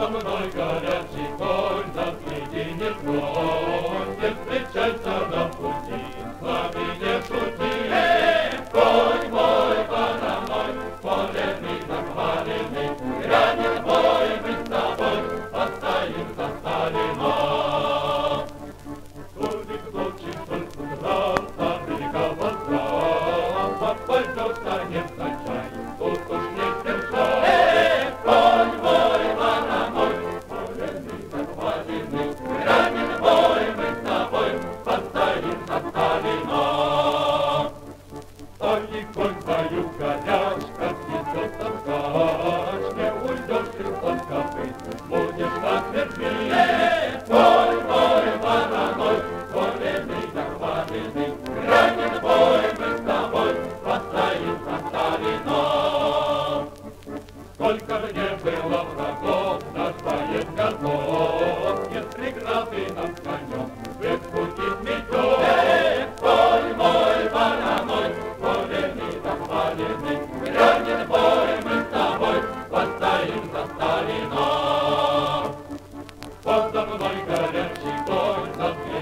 за мной горячий конь, на следи не тронь, не встречайся на пути, с нами не шути. Конь мой, вороной, полярный, захваленный, грянет бой, мы с тобой постоим за Сталина. Сурдик случай только дрался, великого зла, пойдется не скачай, Только мне было врагов.